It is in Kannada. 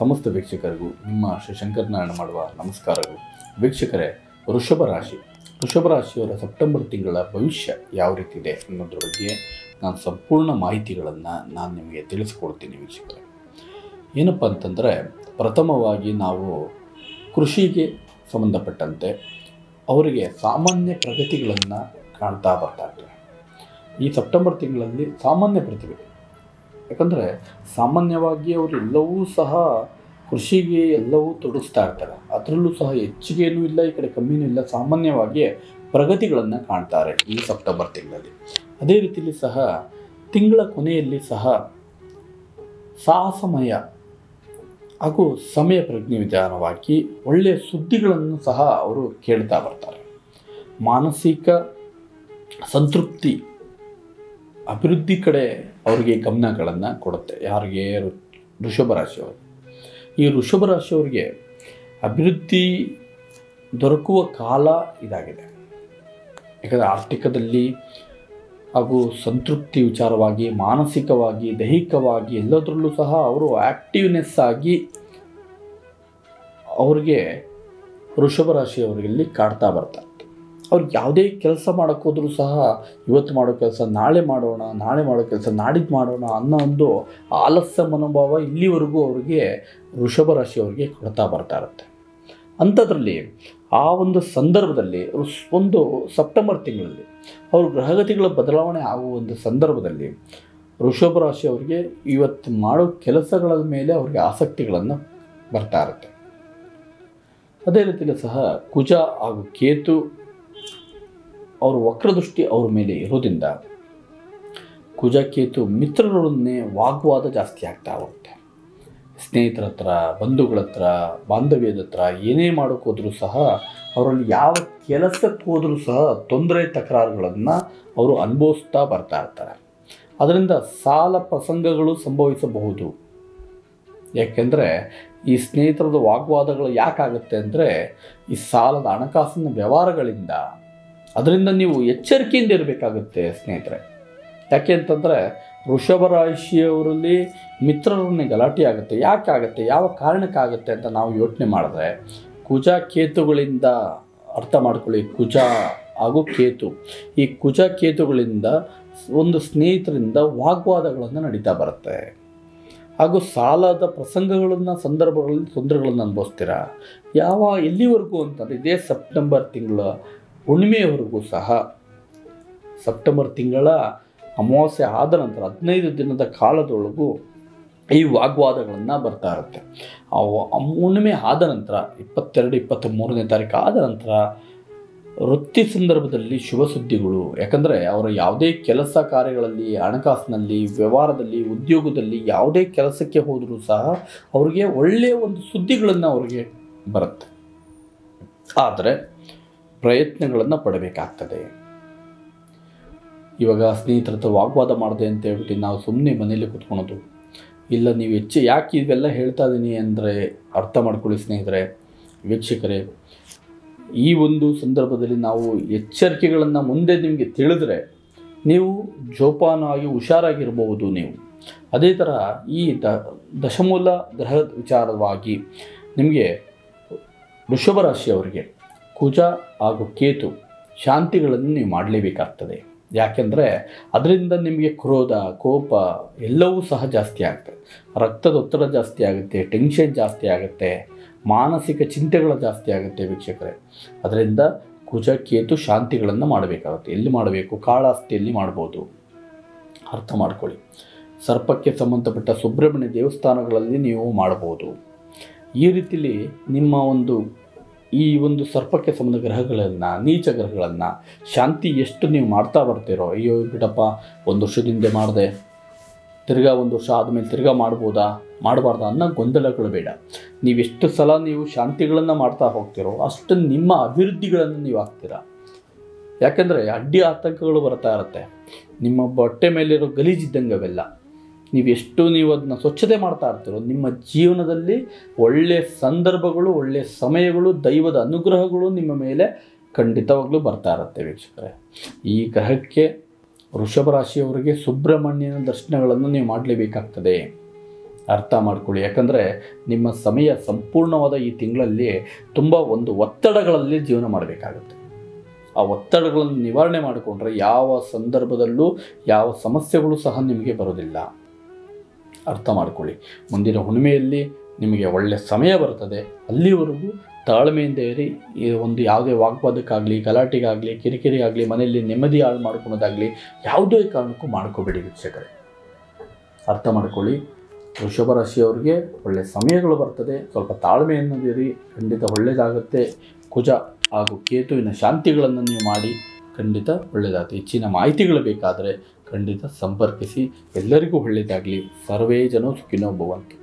ಸಮಸ್ತ ವೀಕ್ಷಕರಿಗೂ ನಿಮ್ಮ ಶ್ರೀ ಶಂಕರನಾರಾಯಣ ಮಾಡುವ ನಮಸ್ಕಾರಗಳು. ವೀಕ್ಷಕರೇ, ವೃಷಭ ರಾಶಿ. ವೃಷಭ ರಾಶಿಯವರ ಸೆಪ್ಟೆಂಬರ್ ತಿಂಗಳ ಭವಿಷ್ಯ ಯಾವ ರೀತಿ ಇದೆ ಅನ್ನೋದ್ರ ಬಗ್ಗೆ ನಾನು ಸಂಪೂರ್ಣ ಮಾಹಿತಿಗಳನ್ನು ನಾನು ನಿಮಗೆ ತಿಳಿಸ್ಕೊಡ್ತೀನಿ ವೀಕ್ಷಕರೇ. ಏನಪ್ಪ ಅಂತಂದರೆ, ಪ್ರಥಮವಾಗಿ ನಾವು ಕೃಷಿಗೆ ಸಂಬಂಧಪಟ್ಟಂತೆ ಅವರಿಗೆ ಸಾಮಾನ್ಯ ಪ್ರಗತಿಗಳನ್ನು ಕಾಣ್ತಾ ಬರ್ತಾ ಇರ್ತವೆ. ಈ ಸೆಪ್ಟೆಂಬರ್ ತಿಂಗಳಲ್ಲಿ ಸಾಮಾನ್ಯ ಪ್ರತಿಭೆ ಯಾಕಂದರೆ ಸಾಮಾನ್ಯವಾಗಿ ಅವರು ಎಲ್ಲವೂ ಸಹ ಕೃಷಿಗೆ ಎಲ್ಲವೂ ತೊಡಗಿಸ್ತಾ ಇರ್ತಾರೆ. ಅದರಲ್ಲೂ ಸಹ ಹೆಚ್ಚಿಗೆನೂ ಇಲ್ಲ, ಈ ಕಡೆ ಕಮ್ಮಿನೂ ಇಲ್ಲ. ಸಾಮಾನ್ಯವಾಗಿ ಪ್ರಗತಿಗಳನ್ನು ಕಾಣ್ತಾರೆ ಈ ಸೆಪ್ಟೆಂಬರ್ ತಿಂಗಳಲ್ಲಿ. ಅದೇ ರೀತಿಯಲ್ಲಿ ಸಹ ತಿಂಗಳ ಕೊನೆಯಲ್ಲಿ ಸಹ ಸಾಹಸಮಯ ಹಾಗೂ ಸಮಯ ಪ್ರಜ್ಞೆ ವಿಧಾನವಾಗಿ ಒಳ್ಳೆಯ ಸುದ್ದಿಗಳನ್ನು ಸಹ ಅವರು ಕೇಳ್ತಾ ಬರ್ತಾರೆ. ಮಾನಸಿಕ ಸಂತೃಪ್ತಿ, ಅಭಿವೃದ್ಧಿ ಕಡೆ ಅವರಿಗೆ ಗಮನಗಳನ್ನು ಕೊಡುತ್ತೆ. ಯಾರಿಗೆ? ಋಷಭ ವೃಷಭ ರಾಶಿಯವರು ಈ ವೃಷಭ ರಾಶಿಯವರಿಗೆ ಅಭಿವೃದ್ಧಿ ದೊರಕುವ ಕಾಲ ಇದಾಗಿದೆ. ಯಾಕಂದರೆ ಆರ್ಥಿಕದಲ್ಲಿ ಹಾಗೂ ಸಂತೃಪ್ತಿ ವಿಚಾರವಾಗಿ, ಮಾನಸಿಕವಾಗಿ, ದೈಹಿಕವಾಗಿ ಎಲ್ಲದರಲ್ಲೂ ಸಹ ಅವರು ಆ್ಯಕ್ಟಿವ್ನೆಸ್ ಆಗಿ ಅವ್ರಿಗೆ ವೃಷಭ ರಾಶಿಯವರಲ್ಲಿ ಕಾಡ್ತಾ ಬರ್ತಾರೆ. ಅವ್ರಿಗೆ ಯಾವುದೇ ಕೆಲಸ ಮಾಡೋಕ್ಕೋದ್ರೂ ಸಹ ಇವತ್ತು ಮಾಡೋ ಕೆಲಸ, ನಾಳೆ ಮಾಡೋಣ, ನಾಳೆ ಮಾಡೋ ಕೆಲಸ, ನಾಡಿದ್ದು ಮಾಡೋಣ ಅನ್ನೋ ಒಂದು ಆಲಸ್ಯ ಮನೋಭಾವ ಇಲ್ಲಿವರೆಗೂ ಅವರಿಗೆ ವೃಷಭ ರಾಶಿಯವರಿಗೆ ಕೊಡ್ತಾ ಬರ್ತಾ ಇರುತ್ತೆ. ಅಂಥದ್ರಲ್ಲಿ ಆ ಒಂದು ಸಂದರ್ಭದಲ್ಲಿ, ಒಂದು ಸೆಪ್ಟೆಂಬರ್ ತಿಂಗಳಲ್ಲಿ ಅವರು ಗ್ರಹಗತಿಗಳ ಬದಲಾವಣೆ ಆಗುವ ಒಂದು ಸಂದರ್ಭದಲ್ಲಿ ವೃಷಭ ರಾಶಿಯವರಿಗೆ ಇವತ್ತು ಮಾಡೋ ಕೆಲಸಗಳ ಮೇಲೆ ಅವರಿಗೆ ಆಸಕ್ತಿಗಳನ್ನು ಬರ್ತಾ ಇರುತ್ತೆ. ಅದೇ ರೀತಿಯಲ್ಲಿ ಸಹ ಕುಜ ಹಾಗೂ ಕೇತು ಅವರು ವಕ್ರದೃಷ್ಟಿ ಅವ್ರ ಮೇಲೆ ಇರೋದ್ರಿಂದ ಕುಜಕೇತು ಮಿತ್ರರೊಡನ್ನೇ ಮಿತ್ರರೊಡನೆ ವಾಗ್ವಾದ ಜಾಸ್ತಿ ಆಗ್ತಾ ಹೋಗುತ್ತೆ. ಸ್ನೇಹಿತರ ಹತ್ರ, ಬಂಧುಗಳ ಹತ್ರ, ಬಾಂಧವ್ಯದ ಹತ್ರ ಏನೇ ಮಾಡೋಕ್ಕೋದ್ರೂ ಸಹ ಅವರಲ್ಲಿ ಯಾವ ಕೆಲಸಕ್ಕೆ ಹೋದರೂ ಸಹ ತೊಂದರೆ, ತಕರಾರುಗಳನ್ನು ಅವರು ಅನುಭವಿಸ್ತಾ ಬರ್ತಾ ಇರ್ತಾರೆ. ಅದರಿಂದ ಸಾಲ ಪ್ರಸಂಗಗಳು ಸಂಭವಿಸಬಹುದು. ಯಾಕೆಂದರೆ ಈ ಸ್ನೇಹಿತರದ ವಾಗ್ವಾದಗಳು ಯಾಕಾಗುತ್ತೆ ಅಂದರೆ ಈ ಸಾಲದ ಹಣಕಾಸಿನ ವ್ಯವಹಾರಗಳಿಂದ ಅದರಿಂದ ನೀವು ಎಚ್ಚರಿಕೆಯಿಂದ ಇರಬೇಕಾಗುತ್ತೆ, ಸ್ನೇಹಿತರೆ. ಯಾಕೆ ಅಂತಂದರೆ, ವೃಷಭ ರಾಶಿಯವರಲ್ಲಿ ಮಿತ್ರರನ್ನೇ ಗಲಾಟೆ ಆಗುತ್ತೆ. ಯಾಕೆ ಆಗುತ್ತೆ? ಯಾವ ಕಾರಣಕ್ಕಾಗುತ್ತೆ ಅಂತ ನಾವು ಯೋಚನೆ ಮಾಡಿದ್ರೆ, ಕುಜ ಕೇತುಗಳಿಂದ ಅರ್ಥ ಮಾಡ್ಕೊಳ್ಳಿ. ಕುಜ ಹಾಗೂ ಕೇತು. ಈ ಕುಜ ಕೇತುಗಳಿಂದ ಒಂದು ಸ್ನೇಹಿತರಿಂದ ವಾಗ್ವಾದಗಳನ್ನು ನಡೀತಾ ಬರುತ್ತೆ. ಹಾಗೂ ಸಾಲದ ಪ್ರಸಂಗಗಳನ್ನು ಸಂದರ್ಭಗಳಲ್ಲಿ ತೊಂದರೆಗಳನ್ನು ಅನುಭವಿಸ್ತೀರಾ? ಯಾವ, ಎಲ್ಲಿವರೆಗೂ ಅಂತಂದರೆ, ಇದೇ ಸೆಪ್ಟೆಂಬರ್ ತಿಂಗಳ ಹುಣ್ಣಿಮೆಯವರೆಗೂ ಸಹ ಸೆಪ್ಟೆಂಬರ್ ತಿಂಗಳ ಅಮಾವಾಸ್ಯೆ ಆದ ನಂತರ ಹದಿನೈದು ದಿನದ ಕಾಲದೊಳಗೂ ಈ ವಾಗ್ವಾದಗಳನ್ನು ಬರ್ತಾ ಇರುತ್ತೆ. ಹುಣ್ಣಿಮೆ ಆದ ನಂತರ ಇಪ್ಪತ್ತೆರಡು ಇಪ್ಪತ್ತ ಮೂರನೇ ತಾರೀಕು ಆದ ನಂತರ ವೃತ್ತಿ ಸಂದರ್ಭದಲ್ಲಿ ಶುಭ ಸುದ್ದಿಗಳು. ಯಾಕಂದರೆ ಅವರ ಯಾವುದೇ ಕೆಲಸ ಕಾರ್ಯಗಳಲ್ಲಿ, ಹಣಕಾಸಿನಲ್ಲಿ, ವ್ಯವಹಾರದಲ್ಲಿ, ಉದ್ಯೋಗದಲ್ಲಿ ಯಾವುದೇ ಕೆಲಸಕ್ಕೆ ಹೋದರೂ ಸಹ ಅವರಿಗೆ ಒಳ್ಳೆಯ ಒಂದು ಸುದ್ದಿಗಳನ್ನು ಅವರಿಗೆ ಬರುತ್ತೆ. ಆದರೆ ಪ್ರಯತ್ನಗಳನ್ನು ಪಡಬೇಕಾಗ್ತದೆ. ಇವಾಗ ಸ್ನೇಹಿತರ ಹತ್ರ ವಾಗ್ವಾದ ಮಾಡಿದೆ ಅಂತ ಹೇಳ್ಬಿಟ್ಟು ನಾವು ಸುಮ್ಮನೆ ಮನೇಲಿ ಕುತ್ಕೊಳೋದು. ಇಲ್ಲ, ನೀವು ಹೆಚ್ಚು ಯಾಕೆ ಇವೆಲ್ಲ ಹೇಳ್ತಾ ಇದ್ದೀನಿ ಅಂದರೆ ಅರ್ಥ ಮಾಡ್ಕೊಳ್ಳಿ ಸ್ನೇಹಿತರೆ, ವೀಕ್ಷಕರೇ. ಈ ಒಂದು ಸಂದರ್ಭದಲ್ಲಿ ನಾವು ಎಚ್ಚರಿಕೆಗಳನ್ನು ಮುಂದೆ ನಿಮಗೆ ತಿಳಿದ್ರೆ ನೀವು ಜೋಪಾನವಾಗಿ ಹುಷಾರಾಗಿರಬಹುದು ನೀವು. ಅದೇ ಥರ ಈ ದ ದಶಮೂಲ ಗ್ರಹದ ವಿಚಾರವಾಗಿ ನಿಮಗೆ ವೃಷಭ ರಾಶಿಯವರಿಗೆ ಕುಜ ಹಾಗೂ ಕೇತು ಶಾಂತಿಗಳನ್ನು ನೀವು ಮಾಡಲೇಬೇಕಾಗ್ತದೆ. ಯಾಕೆಂದರೆ ಅದರಿಂದ ನಿಮಗೆ ಕ್ರೋಧ, ಕೋಪ ಎಲ್ಲವೂ ಸಹ ಜಾಸ್ತಿ ಆಗುತ್ತೆ. ರಕ್ತದ ಒತ್ತಡ ಜಾಸ್ತಿ ಆಗುತ್ತೆ ಟೆನ್ಷನ್ ಜಾಸ್ತಿ ಆಗುತ್ತೆ, ಮಾನಸಿಕ ಚಿಂತೆಗಳು ಜಾಸ್ತಿ ಆಗುತ್ತೆ ವೀಕ್ಷಕರೇ. ಅದರಿಂದ ಕುಜ, ಕೇತು ಶಾಂತಿಗಳನ್ನು ಮಾಡಬೇಕಾಗುತ್ತೆ. ಎಲ್ಲಿ ಮಾಡಬೇಕು? ಕಾಳಾಸ್ತಿಯಲ್ಲಿ ಮಾಡ್ಬೋದು. ಅರ್ಥ ಮಾಡ್ಕೊಳ್ಳಿ. ಸರ್ಪಕ್ಕೆ ಸಂಬಂಧಪಟ್ಟ ಸುಬ್ರಹ್ಮಣ್ಯ ದೇವಸ್ಥಾನಗಳಲ್ಲಿ ನೀವು ಮಾಡ್ಬೋದು ಈ ರೀತಿಯಲ್ಲಿ ನಿಮ್ಮ ಒಂದು ಈ ಒಂದು ಸರ್ಪಕ್ಕೆ ಸಂಬಂಧ ಗ್ರಹಗಳನ್ನು, ನೀಚ ಗ್ರಹಗಳನ್ನು, ಶಾಂತಿ ಎಷ್ಟು ನೀವು ಮಾಡ್ತಾ ಬರ್ತೀರೋ, ಅಯ್ಯೋ ಬಿಡಪ್ಪ, ಒಂದು ವರ್ಷದಿಂದ ಮಾಡಿದೆ. ತಿರ್ಗಾ ಒಂದು ವರ್ಷ ಆದಮೇಲೆ ತಿರ್ಗಾ ಮಾಡ್ಬೋದಾ? ಮಾಡಬಾರ್ದ ಅನ್ನೋ ಗೊಂದಲಗಳು ಬೇಡ. ನೀವೆಷ್ಟು ಸಲ ನೀವು ಶಾಂತಿಗಳನ್ನು ಮಾಡ್ತಾ ಹೋಗ್ತಿರೋ, ಅಷ್ಟು ನಿಮ್ಮ ಅಭಿವೃದ್ಧಿಗಳನ್ನು ನೀವು ಆಗ್ತೀರಾ. ಯಾಕಂದರೆ ಅಡ್ಡಿ ಆತಂಕಗಳು ಬರ್ತಾ ಇರುತ್ತೆ. ನಿಮ್ಮ ಬಟ್ಟೆ ಮೇಲಿರೋ ಗಲೀಜಿದ್ದಂಗೆ ಅವೆಲ್ಲ. ನೀವು ಎಷ್ಟು ನೀವು ಅದನ್ನ ಸ್ವಚ್ಛತೆ ಮಾಡ್ತಾ ಇರ್ತೀರೋ, ನಿಮ್ಮ ಜೀವನದಲ್ಲಿ ಒಳ್ಳೆಯ ಸಂದರ್ಭಗಳು ಒಳ್ಳೆಯ ಸಮಯಗಳು, ದೈವದ ಅನುಗ್ರಹಗಳು ನಿಮ್ಮ ಮೇಲೆ ಖಂಡಿತವಾಗ್ಲೂ ಬರ್ತಾ ಇರುತ್ತೆ ವೀಕ್ಷಕರೇ. ಈ ಗ್ರಹಕ್ಕೆ ವೃಷಭ ರಾಶಿಯವರಿಗೆ ಸುಬ್ರಹ್ಮಣ್ಯನ ದರ್ಶನಗಳನ್ನು ನೀವು ಮಾಡಲೇಬೇಕಾಗ್ತದೆ. ಅರ್ಥ ಮಾಡ್ಕೊಳ್ಳಿ. ಯಾಕಂದರೆ ನಿಮ್ಮ ಸಮಯ ಸಂಪೂರ್ಣವಾದ ಈ ತಿಂಗಳಲ್ಲಿ ತುಂಬ ಒಂದು ಒತ್ತಡಗಳಲ್ಲಿ ಜೀವನ ಮಾಡಬೇಕಾಗುತ್ತೆ. ಆ ಒತ್ತಡಗಳನ್ನು ನಿವಾರಣೆ ಮಾಡಿಕೊಂಡ್ರೆ ಯಾವ ಸಂದರ್ಭದಲ್ಲೂ ಯಾವ ಸಮಸ್ಯೆಗಳು ಸಹ ನಿಮಗೆ ಬರೋದಿಲ್ಲ. ಅರ್ಥ ಮಾಡಿಕೊಳ್ಳಿ. ಮುಂದಿನ ಹುಣ್ಣಿಮೆಯಲ್ಲಿ ನಿಮಗೆ ಒಳ್ಳೆಯ ಸಮಯ ಬರ್ತದೆ ಅಲ್ಲಿವರೆಗೂ ತಾಳ್ಮೆಯಿಂದ ಇರಿ. ಈ ಒಂದು ಯಾವುದೇ ವಾಗ್ವಾದಕ್ಕಾಗಲಿ, ಗಲಾಟೆಗಾಗಲಿ ಕಿರಿಕಿರಿಗಾಗಲಿ ಮನೆಯಲ್ಲಿ ನೆಮ್ಮದಿ ಹಾಳು ಮಾಡ್ಕೊಳ್ಳೋದಾಗಲಿ ಯಾವುದೇ ಕಾರಣಕ್ಕೂ ಮಾಡ್ಕೋಬೇಡಿ ವೀಕ್ಷಕರೇ. ಅರ್ಥ ಮಾಡ್ಕೊಳ್ಳಿ. ವೃಷಭ ರಾಶಿಯವರಿಗೆ ಒಳ್ಳೆಯ ಸಮಯಗಳು ಬರ್ತದೆ. ಸ್ವಲ್ಪ ತಾಳ್ಮೆಯನ್ನದಿರಿ ಖಂಡಿತ ಒಳ್ಳೆಯದಾಗುತ್ತೆ. ಕುಜ ಹಾಗೂ ಕೇತುವಿನ ಶಾಂತಿಗಳನ್ನು ನೀವು ಮಾಡಿ. ಖಂಡಿತ ಒಳ್ಳೆಯದಾಗುತ್ತೆ. ಹೆಚ್ಚಿನ ಮಾಹಿತಿಗಳು ಬೇಕಾದರೆ ಖಂಡಿತ ಸಂಪರ್ಕಿಸಿ. ಎಲ್ಲರಿಗೂ ಒಳ್ಳೆಯದಾಗಲಿ ಸರ್ವೇ ಜನ ಸುಖಿನೋ ಭವಂತು.